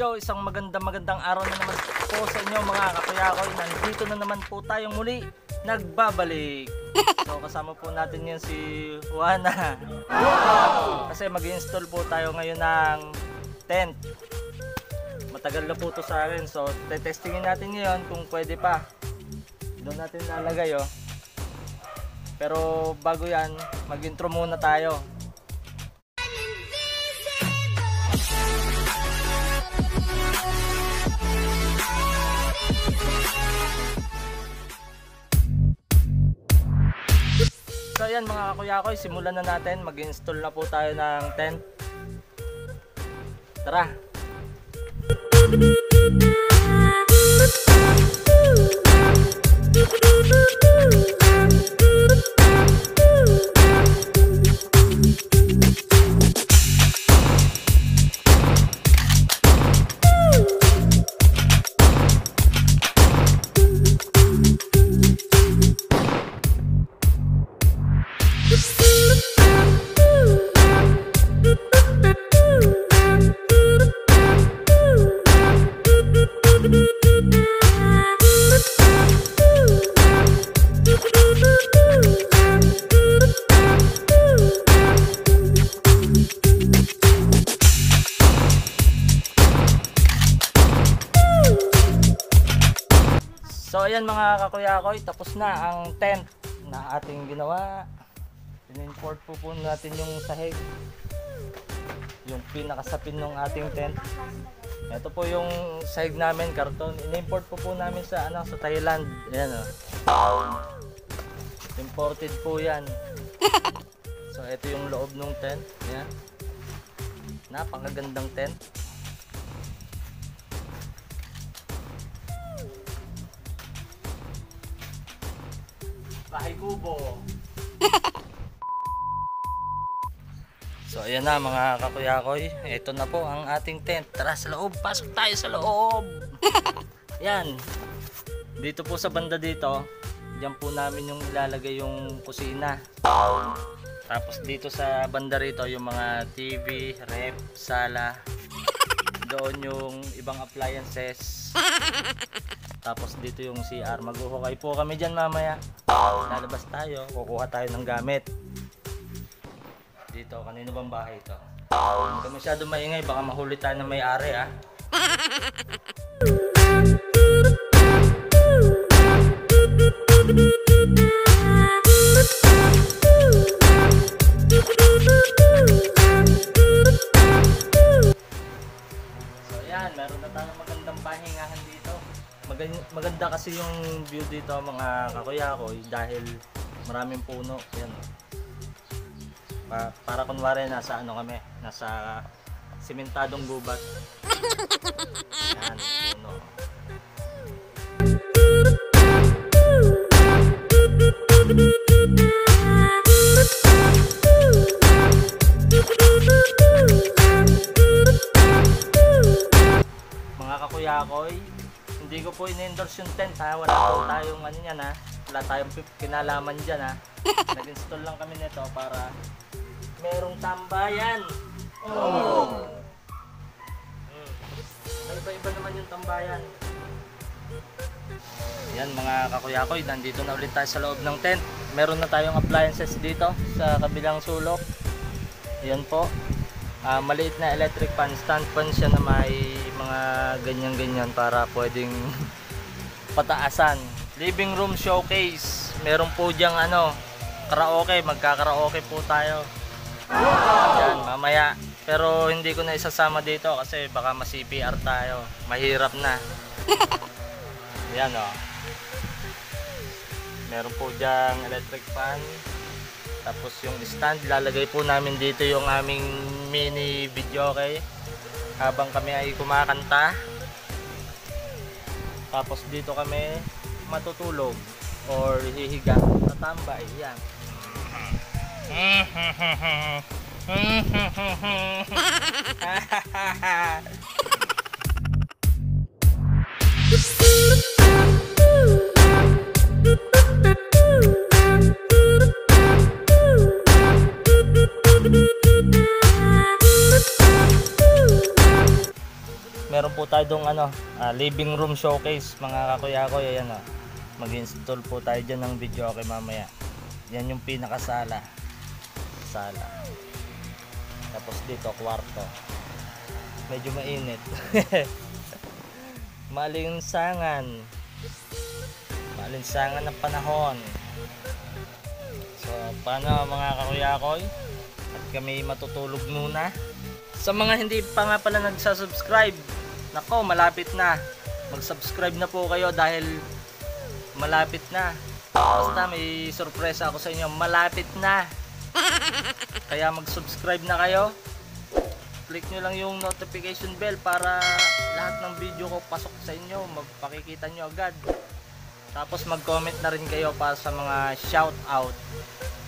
Yo, isang magandang magandang araw na naman po sa inyo mga kakuyakoy. Nandito na naman po tayong muli nagbabalik. So kasama po natin ngayon si Juana. Kasi mag-install po tayo ngayon ng tent. Matagal na po to sa akin. So testingin natin ngayon kung pwede pa. Doon natin nalagay oh. Pero bago yan, mag-intro muna tayo. Ayan mga kakuyakoy, simulan na natin. Mag-install na po tayo ng tent. Tara! So ayan mga kakuyakoy, tapos na ang tent na ating ginawa. In-import po po natin yung sahig. Yung pinakasapin ng ating tent. Ito po yung sahig namin, karton. In-import po po namin sa ano sa Thailand. Ayan oh. Imported po yan. So ito yung loob ng tent. Ayan. Napakagandang tent. Kubo. so ayan na mga kakuyakoy. Ito na po ang ating tent. Tara sa loob. Pasok tayo sa loob. yan. Dito po sa banda dito. Diyan po namin yung ilalagay yung kusina. Tapos dito sa banda rito yung mga TV, rep, sala. Doon yung ibang appliances. Tapos dito yung CR. Maghuhukay po kami dyan mamaya. Lalabas tayo. Kukuha tayo ng gamit. Dito, kanino bang bahay ito? Huwag ka masyado maingay. Baka mahuli tayo ng may-ari ah. So maganda kasi yung view dito mga kakuyakoy dahil maraming puno. Yan. Pa- para kunwari nasa ano kami, nasa simentadong gubat. Yan, puno. In-endorse yung tent ha. Wala po tayong ano yan ha. Wala tayong kinalaman dyan ha. Nag-install lang kami nito para merong tambayan. Oh. Hmm. Iba-iba naman yung tambayan. Yan mga kakuyakoy, nandito na ulit tayo sa loob ng tent. Meron na tayong appliances dito sa kabilang sulok. Yan po. Ah, maliit na electric fan, stand fan siya na may mga ganyan-ganyan para pwedeng pataasan. Living room showcase. Meron po diyang ano, karaoke, magkakaraoke po tayo. Yan, mamaya. Pero hindi ko na isasama dito kasi baka ma-CPR tayo. Mahirap na. Yan o. Oh. Meron po diyang electric fan. Tapos yung stand, lalagay po namin dito yung aming mini video okay habang kami ay kumakanta. Tapos dito kami matutulog or hihiga sa tambay. Yan. Yeah. po tayo dong ano, ah, living room showcase mga kakuyakoy. Ayan o. Mag-install po tayo dyan ng video okay mamaya. Yan yung pinakasala. Sala. Tapos dito, kwarto. Medyo mainit. Malinsangan. Malinsangan ng panahon. So, paano mga kakuyakoy? At kami matutulog muna. Sa mga hindi pa nga pala nagsasubscribe, nako, malapit na. Mag-subscribe na po kayo dahil malapit na. Basta may sorpresa ako sa inyo, malapit na. Kaya mag-subscribe na kayo. Click nyo lang yung notification bell para lahat ng video ko pasok sa inyo, mapakikita nyo agad. Tapos mag-comment na rin kayo para sa mga shout out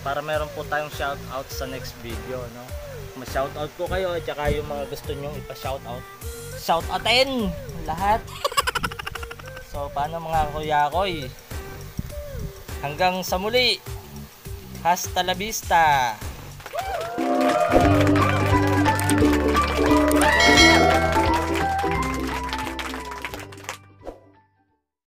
para meron po tayong shout out sa next video no ma-shout out ko kayo at saka yung mga gusto nyo ipa-shout out shout outin lahat. So paano mga kuyakoy hanggang sa muli. Hasta la vista